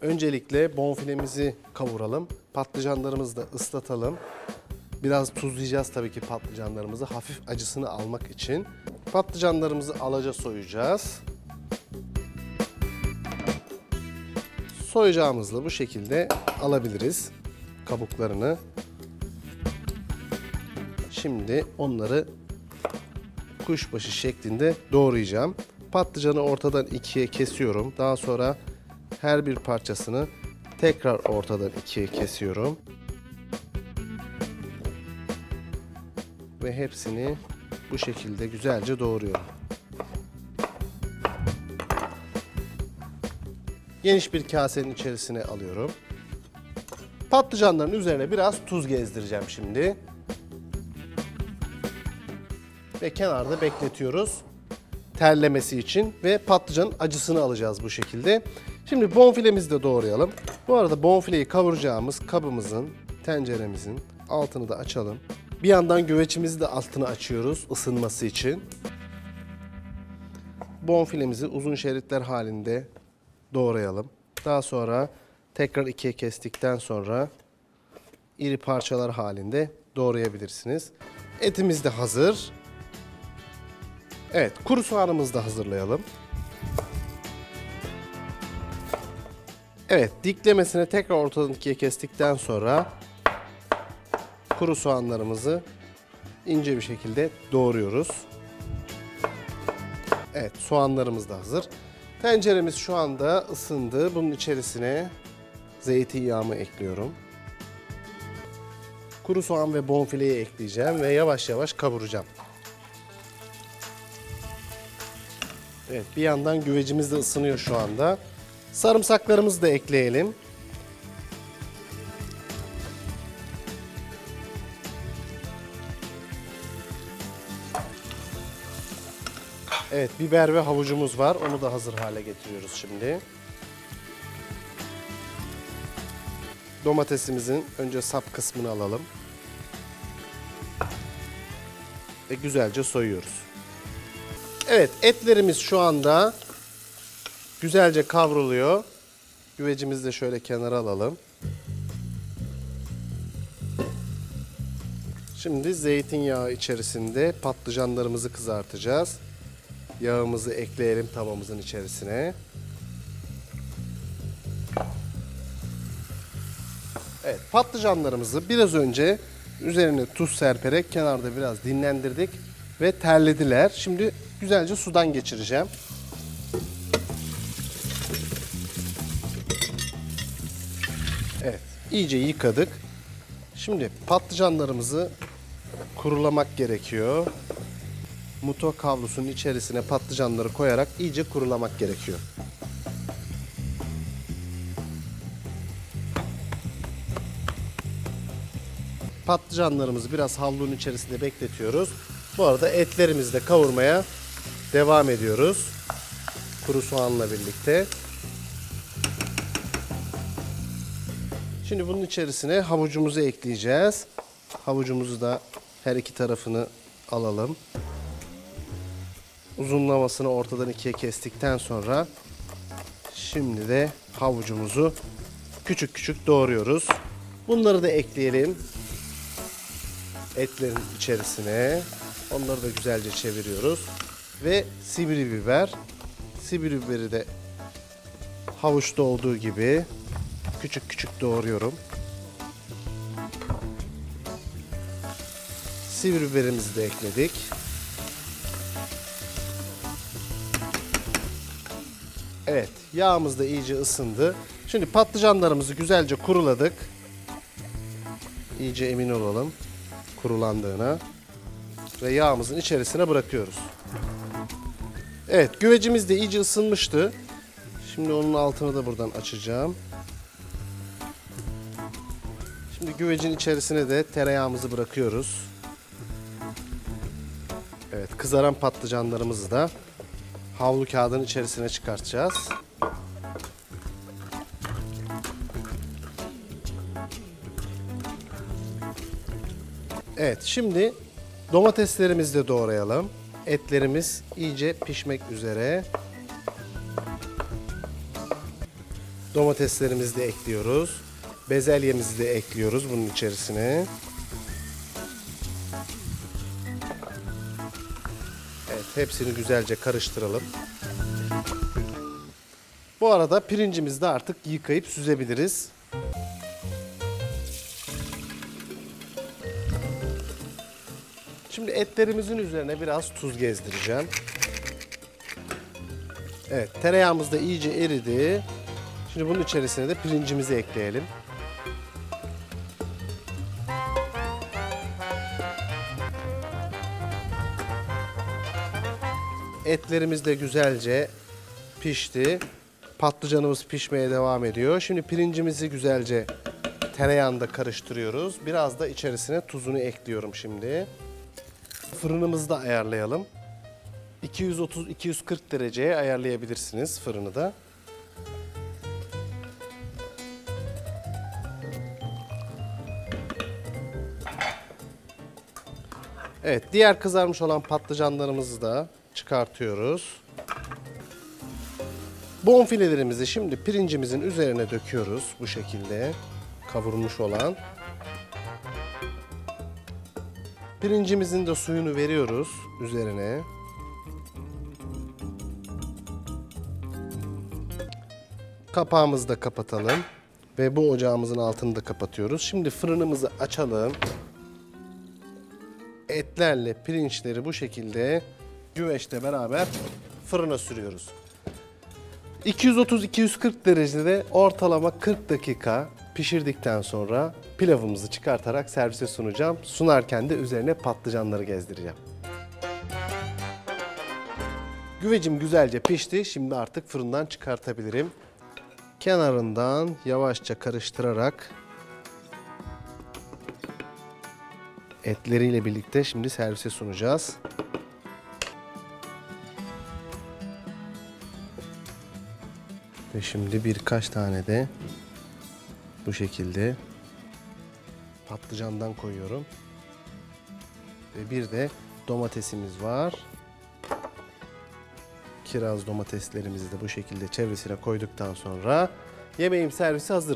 Öncelikle bonfilemizi kavuralım. Patlıcanlarımızı da ıslatalım. Biraz tuzlayacağız tabii ki patlıcanlarımızı hafif acısını almak için. Patlıcanlarımızı alaca soyacağız. Soyacağımızla bu şekilde alabiliriz kabuklarını. Şimdi onları kuşbaşı şeklinde doğrayacağım. Patlıcanı ortadan ikiye kesiyorum. Daha sonra her bir parçasını tekrar ortadan ikiye kesiyorum. Ve hepsini bu şekilde güzelce doğruyorum. Geniş bir kasenin içerisine alıyorum. Patlıcanların üzerine biraz tuz gezdireceğim şimdi. Ve kenarda bekletiyoruz. Terlemesi için ve patlıcanın acısını alacağız bu şekilde. Şimdi bonfilemizi de doğrayalım. Bu arada bonfileyi kavuracağımız kabımızın, tenceremizin altını da açalım. Bir yandan güveçimizi de altını açıyoruz ısınması için. Bonfilemizi uzun şeritler halinde doğrayalım. Daha sonra tekrar ikiye kestikten sonra iri parçalar halinde doğrayabilirsiniz. Etimiz de hazır. Evet, kuru soğanımızı da hazırlayalım. Evet, diklemesine tekrar ortadan ikiye kestikten sonra kuru soğanlarımızı ince bir şekilde doğruyoruz. Evet, soğanlarımız da hazır. Tenceremiz şu anda ısındı. Bunun içerisine zeytinyağımı ekliyorum. Kuru soğan ve bonfileyi ekleyeceğim ve yavaş yavaş kavuracağım. Evet, bir yandan güvecimiz de ısınıyor şu anda. Sarımsaklarımızı da ekleyelim. Evet, biber ve havucumuz var. Onu da hazır hale getiriyoruz şimdi. Domatesimizin önce sap kısmını alalım. Ve güzelce soyuyoruz. Evet, etlerimiz şu anda güzelce kavruluyor. Güvecimizi de şöyle kenara alalım. Şimdi zeytinyağı içerisinde patlıcanlarımızı kızartacağız. Yağımızı ekleyelim tavamızın içerisine. Evet, patlıcanlarımızı biraz önce üzerine tuz serperek kenarda biraz dinlendirdik ve terlediler. Şimdi güzelce sudan geçireceğim. Evet, iyice yıkadık. Şimdi patlıcanlarımızı kurulamak gerekiyor. Mutfak havlusunun içerisine patlıcanları koyarak iyice kurulamak gerekiyor. Patlıcanlarımızı biraz havlunun içerisinde bekletiyoruz. Bu arada etlerimizi de kavurmaya devam ediyoruz. Kuru soğanla birlikte. Şimdi bunun içerisine havucumuzu ekleyeceğiz. Havucumuzu da her iki tarafını alalım. Uzunlamasını ortadan ikiye kestikten sonra şimdi de havucumuzu küçük küçük doğruyoruz. Bunları da ekleyelim etlerin içerisine. Onları da güzelce çeviriyoruz. Ve sivri biber. Sivri biberi de havuçta olduğu gibi küçük küçük doğruyorum. Sivri biberimizi de ekledik. Evet, yağımız da iyice ısındı. Şimdi patlıcanlarımızı güzelce kuruladık. İyice emin olalım kurulandığına ve yağımızın içerisine bırakıyoruz. Evet, güvecimiz de iyice ısınmıştı. Şimdi onun altını da buradan açacağım. Şimdi güvecin içerisine de tereyağımızı bırakıyoruz. Evet, kızaran patlıcanlarımızı da havlu kağıdın içerisine çıkartacağız. Evet, şimdi domateslerimizi de doğrayalım. Etlerimiz iyice pişmek üzere. Domateslerimizi de ekliyoruz. Bezelyemizi de ekliyoruz bunun içerisine. Evet, hepsini güzelce karıştıralım. Bu arada pirincimizi de artık yıkayıp süzebiliriz. Etlerimizin üzerine biraz tuz gezdireceğim. Evet, tereyağımız da iyice eridi. Şimdi bunun içerisine de pirincimizi ekleyelim. Etlerimiz de güzelce pişti. Patlıcanımız pişmeye devam ediyor. Şimdi pirincimizi güzelce tereyağında karıştırıyoruz. Biraz da içerisine tuzunu ekliyorum şimdi. Fırınımızı da ayarlayalım. 230-240 dereceye ayarlayabilirsiniz fırını da. Evet, diğer kızarmış olan patlıcanlarımızı da çıkartıyoruz. Bonfilelerimizi şimdi pirincimizin üzerine döküyoruz bu şekilde kavurmuş olan. Pirincimizin de suyunu veriyoruz üzerine. Kapağımızı da kapatalım ve bu ocağımızın altını da kapatıyoruz. Şimdi fırınımızı açalım. Etlerle pirinçleri bu şekilde güveçle beraber fırına sürüyoruz. 230-240 derecede ortalama 40 dakika pişirdikten sonra pilavımızı çıkartarak servise sunacağım. Sunarken de üzerine patlıcanları gezdireceğim. Güvecim güzelce pişti. Şimdi artık fırından çıkartabilirim. Kenarından yavaşça karıştırarak etleriyle birlikte şimdi servise sunacağız. Ve şimdi birkaç tane de bu şekilde patlıcandan koyuyorum. Ve bir de domatesimiz var. Kiraz domateslerimizi de bu şekilde çevresine koyduktan sonra yemeğim servisi hazır.